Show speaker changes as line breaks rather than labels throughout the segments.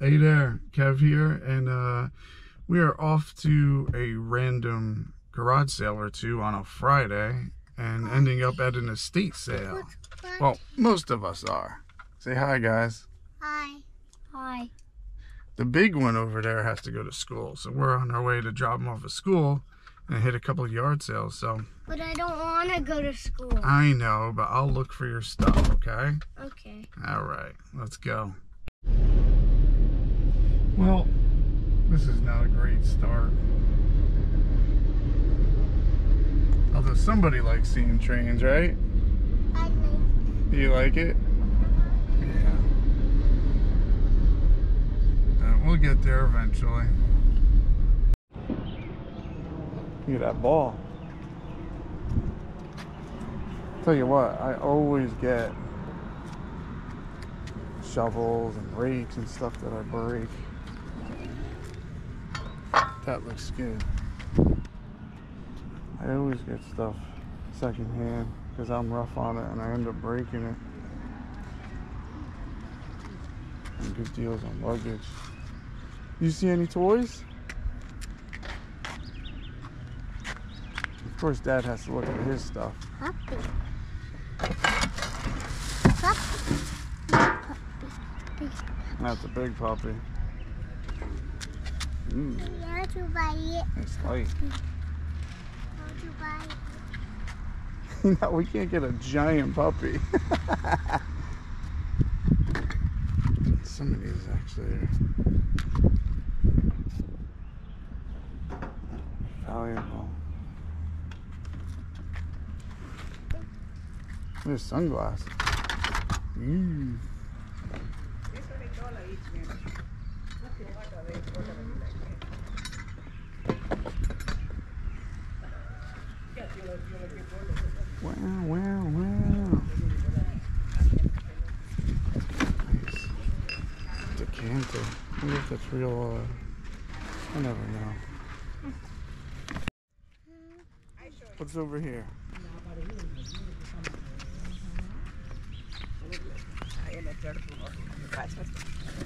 Hey there, Kev here, and uh, we are off to a random garage sale or two on a Friday and ending up at an estate sale. Well, most of us are. Say hi, guys.
Hi. Hi.
The big one over there has to go to school, so we're on our way to drop him off at school and hit a couple of yard sales. So
But I don't want to go to school.
I know, but I'll look for your stuff, okay?
Okay.
All right, let's go. Well, this is not a great start. Although somebody likes seeing trains, right?
I like.
Do you like it? Yeah. Uh, we'll get there eventually. Look at that ball. Tell you what, I always get shovels and rakes and stuff that I break. That looks good. I always get stuff secondhand because I'm rough on it and I end up breaking it. And good deals on luggage. You see any toys? Of course, Dad has to look at his stuff.
Puppy. Puppy. Puppy.
That's a big puppy. Mm,
How to buy it?
it's light.
How to buy it?
no, we can't get a giant puppy. Some of these actually are valuable. There's sunglasses. Mm. Wow, wow, wow. Nice. Decanter. I wonder if that's real. Uh, I never know. What's over here?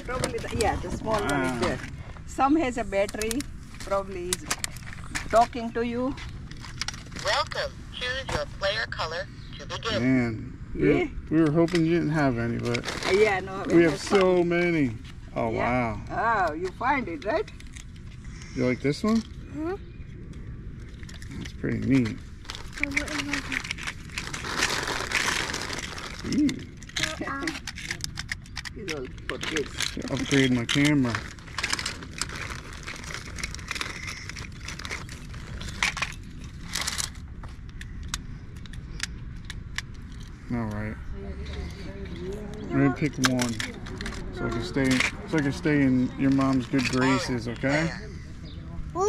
Probably, the, yeah, the small one
Ah.
is there. Some has a battery, probably is talking to you.
Welcome. Choose your player color to begin.
Man, we,
Yeah.
we were hoping you didn't have any, but
yeah, no.
we have
has
so many. Oh,
Yeah.
wow.
Oh, you find it, right?
You like this one?
Huh?
That's pretty neat.
So what is it?
Ooh,
It's all um, for kids.
upgrade my camera. All right. I'm gonna pick one, so I can stay, so I can stay in your mom's good graces. Okay? Tell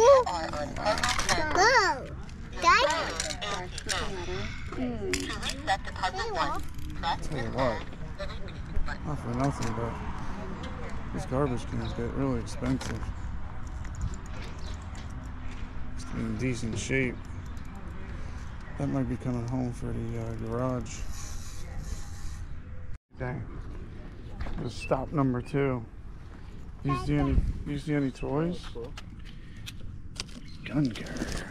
you what, not for nothing, but these garbage cans get really expensive. Be in decent shape. That might be coming home for the uh, garage. Dang. This is stop number two. You see any? You any toys? Gun carrier.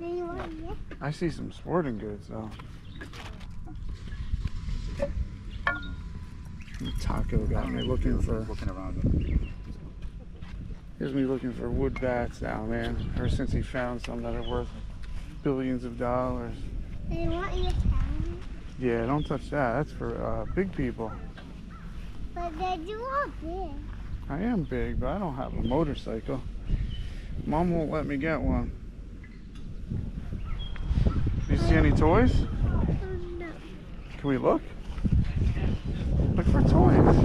You?
I see some sporting goods though. The taco got me looking for. Here's me looking for wood bats now, man. Ever since he found some that are worth billions of dollars.
Do you want camera?
Yeah, don't touch that. That's for uh, big people.
But then you are big.
I am big, but I don't have a motorcycle. Mom won't let me get one. Do you see any toys?
No.
Can we look? Look for toys.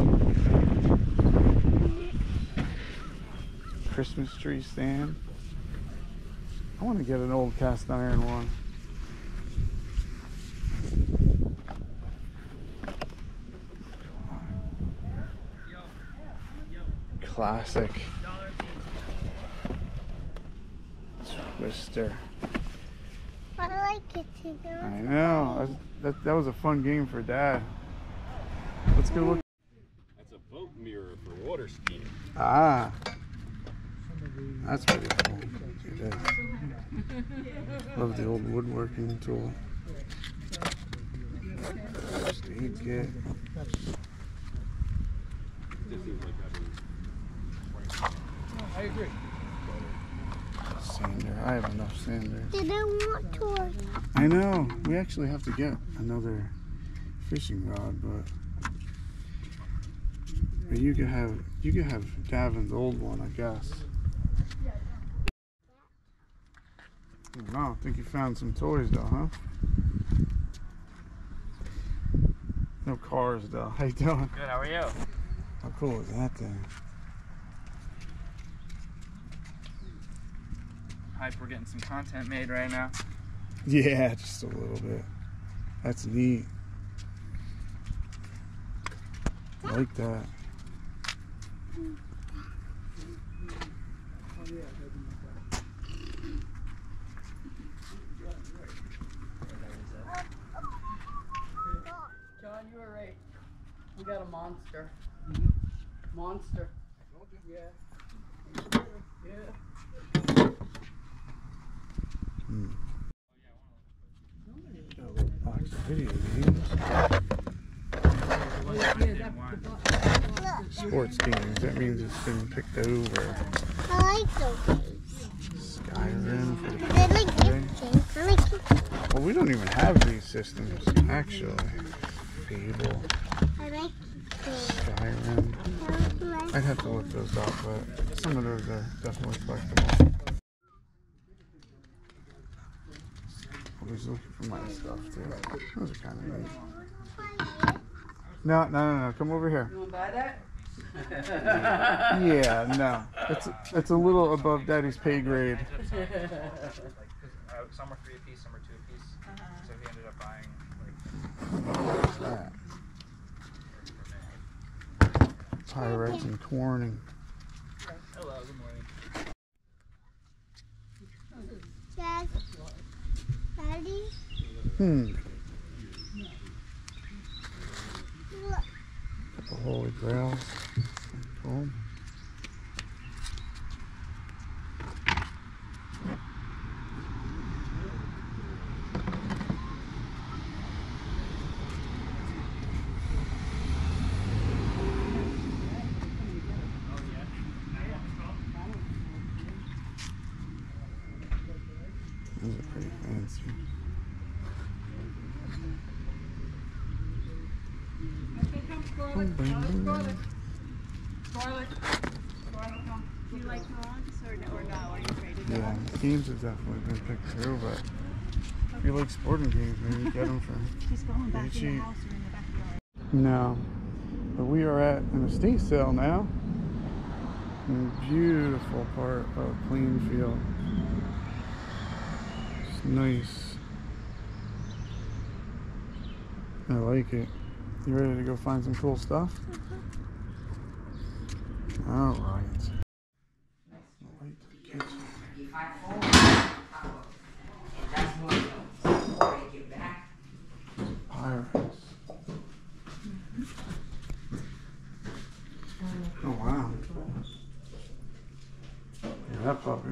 Christmas tree stand. I want to get an old cast iron one. Classic. Twister.
I like it too.
I know. That, that, that was a fun game for Dad. let's go look.
That's a boat mirror for water skiing.
Ah, that's pretty cool. It is. Love the old woodworking tool. First aid kit.
Just agree.
Sander. I have enough sander.
Did I want to?
I know. We actually have to get another fishing rod, but but you could have you could have Davin's old one, I guess. Wow, I think you found some toys though, huh? No cars though. How you doing?
Good, how are you?
How cool is that thing?
Hype, we're getting some content made right now.
Yeah, just a little bit. That's neat. I like that.
John, you were right. We got a monster. Monster. Yeah. Yeah.
Got a little box of video games. Sports games. That means it's been picked over.
I like those games.
Skyrim for the
I like
PC.
this game. I like this.
Well, we don't even have these systems, actually. Fable,
I like
Skyrim. I'd have to look those up, but some of those are definitely collectible. Always looking for my stuff too. Those are kind of neat. No, no, no, no. Come over here.
You want to buy that?
Yeah, no. It's it's a little above Daddy's pay grade.
Like, 'cause, uh, some were three apiece, some were two apiece. So he ended up buying like
What's that? Pyrex and Corning.
Hello, good morning.
Dad. Daddy.
Hmm.
Look.
Couple holy grails. Cool. Those are pretty fancy.
Do you like or no, or no? Are you afraid of dogs?
Yeah, games have definitely been picked through, but if you like sporting games, maybe get them for.
He's going back in the house or in the backyard.
No, but we are at an estate sale now. In a beautiful part of Plainfield. It's nice. I like it. You ready to go find some cool stuff? Mm-hmm. All right. Pirates. Oh wow. Yeah, that puppy.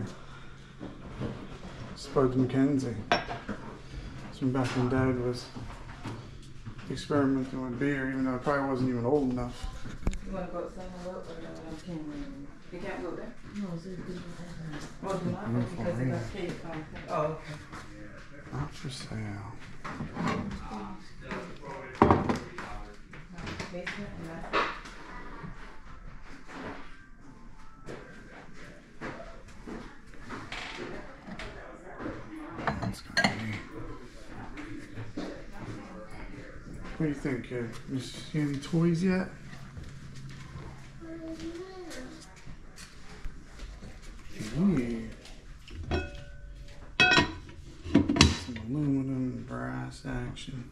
Spuds MacKenzie. From back when Dad was experimenting with beer, even though I probably wasn't even old enough.
You want to go outside and look or no? You can't go there? No, it's Well, do oh, not, because they got cake on. Oh, okay.
Not for sale.
Basement and that's.
That's kind of neat. What do you think, uh, kid? You see any toys yet? section.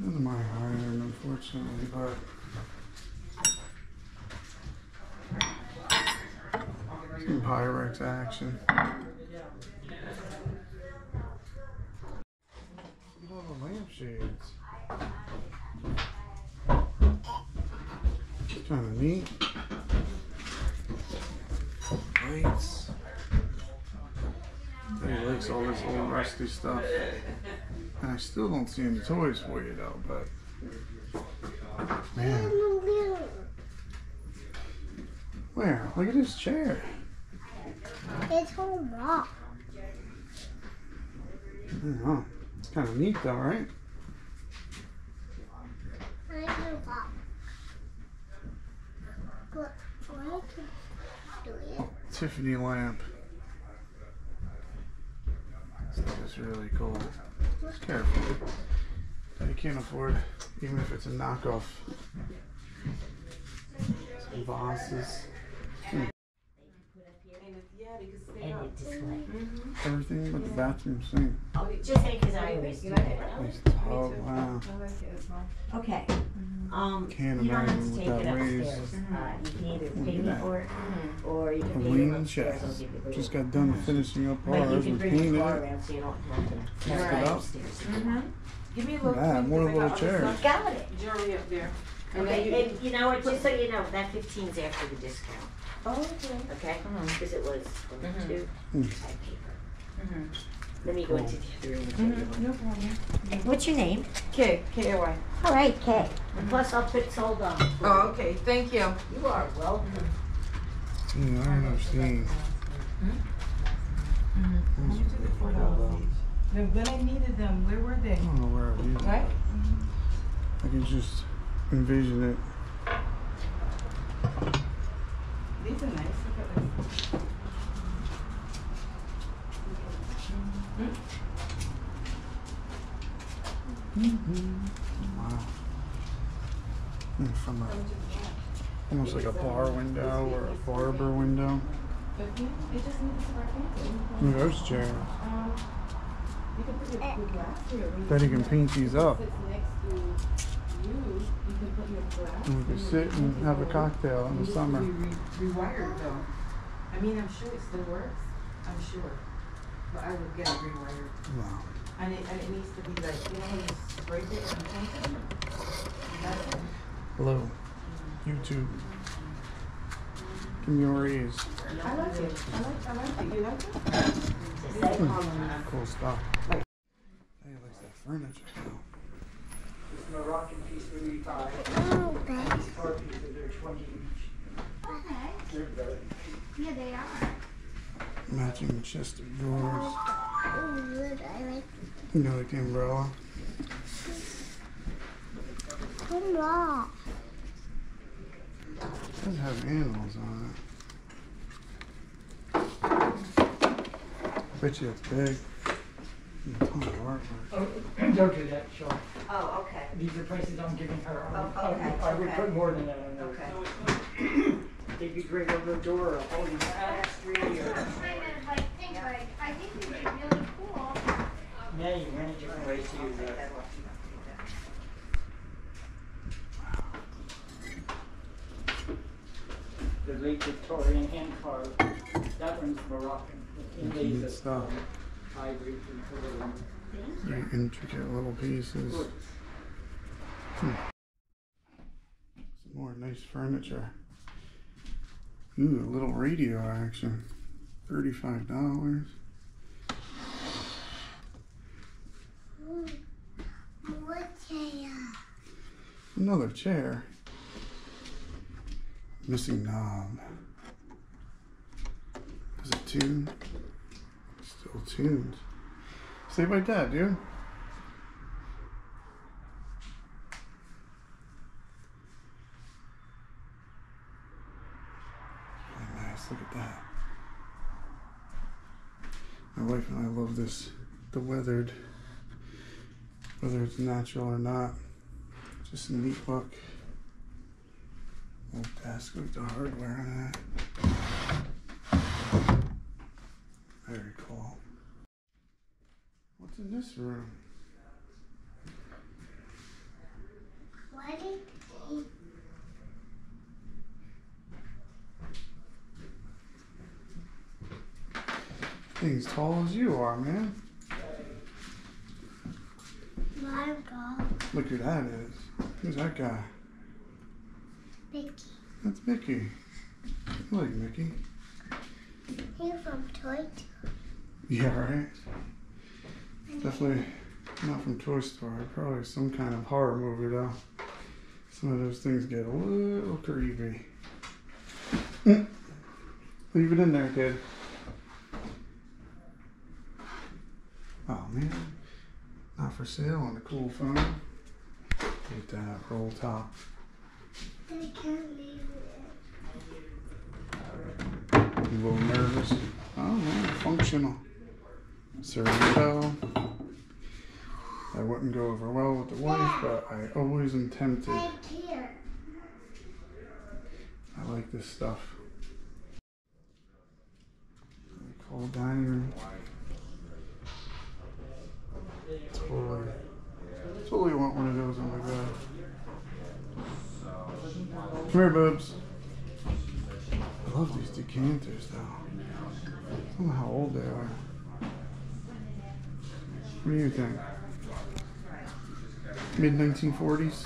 This is my iron, unfortunately, but some Pyrex action. All the lampshades. Kind of neat. Lights. All this old rusty stuff. And I still don't see any toys for you though, but man, where? Look at this chair.
It's home rock.
I don't know. It's kind of neat though, right?
I know rock. But can do it?
Tiffany lamp. Stuff is really cool. Just careful. That you can't afford, even if it's a knockoff. Some vases.
Yeah, because they
And
are.
it display.
Everything but the bathroom sink.
Oh, just saying because I always do that.
Nice tub. Wow.
I like it as well.
Okay. Um,
Can't
you don't have
imagine
to
what
take it
that weighs.
upstairs. Uh, you can either
Look
pay
at
me
that.
for it, or you can leave it
lean
upstairs. I'll
chest.
give you the
Just got done finishing up
But you
ours.
can
We
bring
painted
the car
it.
around so you don't have to
Fixed
carry
it
it
up.
upstairs.
Mm-hmm. Give me a look.
Yeah,
too,
more
'cause I
little
got other
chairs.
stuff.
Got it.
Jewelry up there. And then
Okay,
you.
and you know what, just so you know, that fifteen's after the discount,
Oh, okay.
okay?
Mhm.
Because it was twenty-two,
Mm.
I paper.
Mhm.
Let me go into the other room and show you.
Mhm. No problem.
What's your name?
K, K A Y.
All right, Kay. Plus I'll put sold on.
Oh, okay, thank you.
You are welcome.
Yeah, I don't understand. Those are pretty cool, though.
Then when I needed them, where were they?
I don't know where I'd use
Right?
it. I can just envision it.
These are nice. Look at this.
Wow. Mm, From a, almost like a bar window or a barber window.
But yeah, it just needs to work out.
Look at those chairs.
Um, you can put your good glass here. When
Bet he can paint these up.
Sits next to you, you can put your glass.
And we could sit and have a cocktail in the
Needs to
summer.
be re- Rewired though. I mean, I'm sure it still works. I'm sure. But I would get it rewired.
Wow.
And it, and it needs to be like, you know how you scrape it and paint it? That's it.
Hello. Mm-hmm. YouTube. Give me a raise.
I like it. I like, I like it. You like it?
Just. Hmm.
Cool stuff. Hey, likes that furniture.
This Moroccan piece for me five.
Oh, that's
Four pieces, they're twenty each.
Okay.
They're very.
Yeah, they are.
Matching chest of drawers.
oh, good. I like
You know, like the umbrella.
home rock.
It does have animals on it. I bet you it's big. And a ton.
Oh, don't do that, Sean.
Oh, okay.
These are prices I'm giving her. I would-
Oh,
I would-
okay,
I would
okay.
put more than that on there.
Okay.
They'd be great over a door or a holding tree or.
Kind of like think like I think these are really cool.
Yeah, you many different ways to use that. The late Victorian hand carved, that one's Moroccan. with inlays
Neat
of,
stuff.
um, Ivory and silver.
Very intricate little pieces.
Good. Hmm.
Some more nice furniture. Ooh, a little radio action. Thirty-five dollars.
What chair?
Another chair. Missing knob. Is it tuned? Still tuned. Stay by dad, dude. Nice. Look at that. My wife and I love this. The weathered. Whether it's natural or not. Just a neat look. Old desk with the hardware on it. Very cool. What's in this room?
What is he?
Thing's tall as you are, man.
My God.
Look who that is. Who's that guy?
Mickey.
That's Mickey. I like Mickey.
He's from Toy
Yeah, right? Definitely not from Toy Story. Probably some kind of horror movie, though. Some of those things get a little creepy. Mm. Leave it in there, kid. Oh, man. Not for sale on the cool phone. Get that roll top.
I can't leave it.
You a little nervous? Oh, man, functional. Sereno. That wouldn't go over well with the wife, but I always am tempted. I like this stuff. Cold dining room. Totally, totally want one of those on my bed. Come here, Bubs. I love these decanters, though. I don't know how old they are. What do you think? Mid 1940s?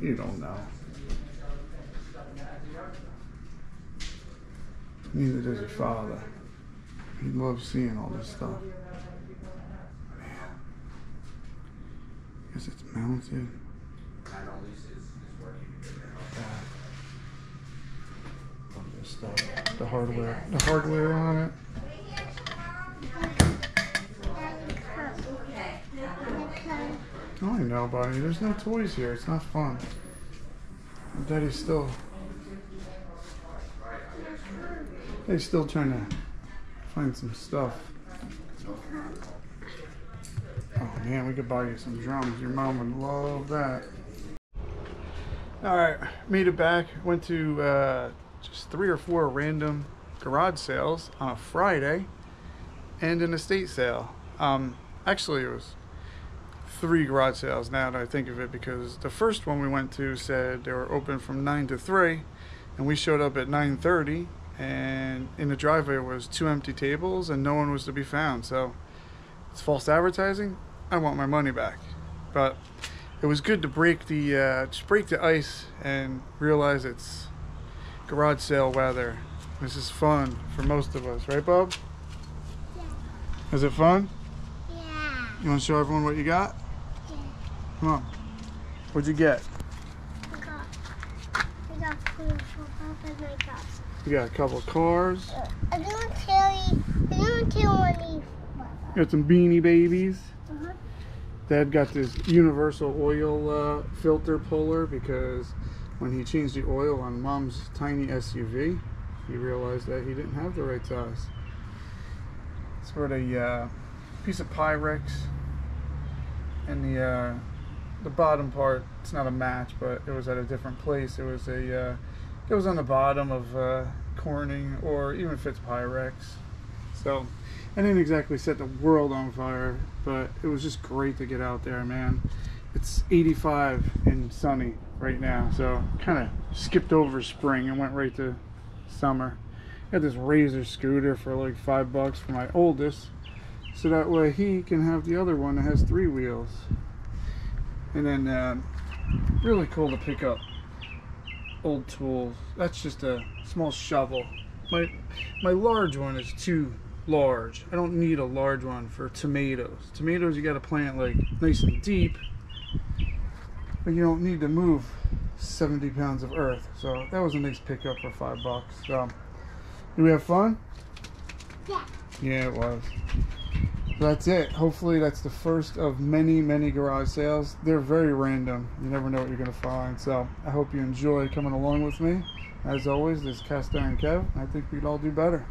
You don't know. Neither does your father. He loves seeing all this stuff. Man. Guess it's mounted. The hardware. The hardware on it. I know, buddy. There's no toys here. It's not fun. Daddy's still. Daddy's still trying to find some stuff. Oh man, we could buy you some drums. Your mom would love that. All right, made it back. Went to uh, just three or four random garage sales on a Friday and an estate sale. Um, actually, it was three garage sales now that I think of it because the first one we went to said they were open from 9 to 3 and we showed up at 9.30 and in the driveway was two empty tables and no one was to be found so it's false advertising I want my money back but it was good to break the uh, just break the ice and realize it's garage sale weather this is fun for most of us right Bob
Yeah.
is it fun
Yeah.
you want to show everyone what you got. Come on what'd you get
I got, I got food for Papa and I got.
you got a couple of cars
I don't tell you. I don't tell
got some beanie babies
Uh-huh.
Dad got this universal oil uh, filter puller because when he changed the oil on mom's tiny SUV, he realized that he didn't have the right size. It's for the uh, piece of Pyrex and the uh, the bottom part. It's not a match, but it was at a different place. It was a uh, it was on the bottom of uh, Corning or even fits Pyrex. So I didn't exactly set the world on fire, but it was just great to get out there, man. It's 85 and sunny right now, so kind of skipped over spring and went right to summer. Got this Razor scooter for like five bucks for my oldest, so that way he can have the other one that has three wheels. And then uh, really cool to pick up old tools. That's just a small shovel. My my large one is too large. I don't need a large one for tomatoes. Tomatoes you got to plant like nice and deep, but you don't need to move 70 pounds of earth. So that was a nice pickup for five bucks. So, did we have fun?
Yeah.
Yeah, it was. That's it. Hopefully, that's the first of many, many garage sales. They're very random. You never know what you're going to find. So I hope you enjoy coming along with me. As always, this is Cast Iron Kev. I think we'd all do better.